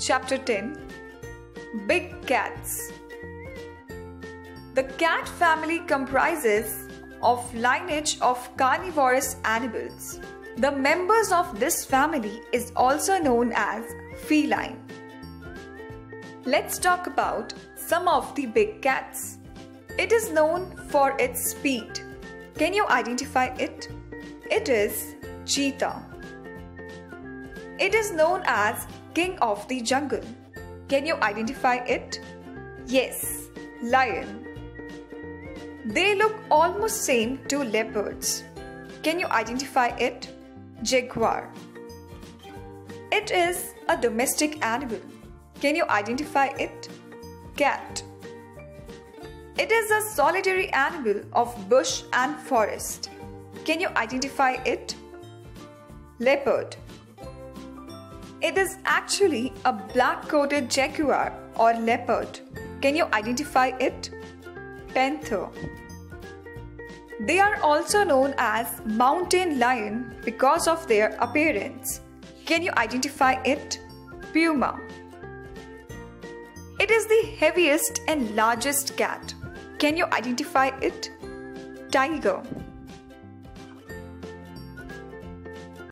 Chapter 10 Big Cats The cat family comprises of lineage of carnivorous animals. The members of this family is also known as feline. Let's talk about some of the big cats. It is known for its speed. Can you identify it? It is cheetah. It is known as king of the jungle. Can you identify it? Yes, lion. They look almost same to leopards. Can you identify it? Jaguar. It is a domestic animal. Can you identify it? Cat. It is a solitary animal of bush and forest. Can you identify it? Leopard. It is actually a black-coated jaguar or leopard. Can you identify it? Panther. They are also known as mountain lion because of their appearance. Can you identify it? Puma. It is the heaviest and largest cat. Can you identify it? Tiger.